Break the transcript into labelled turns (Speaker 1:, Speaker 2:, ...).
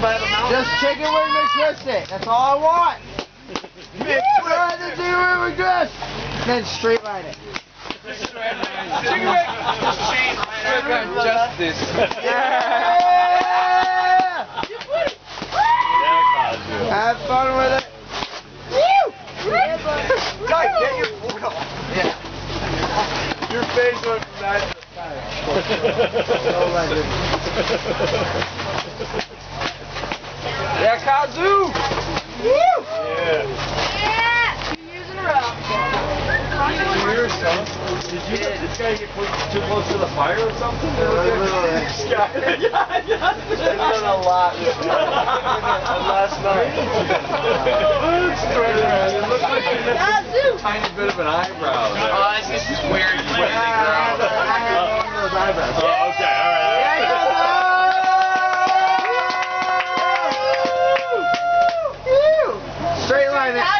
Speaker 1: Just chicken wing McTwisted. That's all I want. Try the chicken wing McTwist. Then straight line it.
Speaker 2: Chicken wing. Just chain right over.
Speaker 3: Justice.
Speaker 1: Yeah! Have fun with it.
Speaker 2: Guy, get your foot off.
Speaker 1: Yeah.
Speaker 2: Your face went from that to
Speaker 1: Oh my goodness.
Speaker 3: Yeah, Kazu!
Speaker 2: Yeah.
Speaker 4: Two years in a row.
Speaker 2: Weird, son. Did you get this guy get too close to the fire or something?
Speaker 1: Yeah, literally.
Speaker 2: This guy. yeah, yeah.
Speaker 1: I've done a lot.
Speaker 2: Last night. You look like you have a tiny bit of an eyebrow there.
Speaker 3: Oh, this is weird.
Speaker 2: private.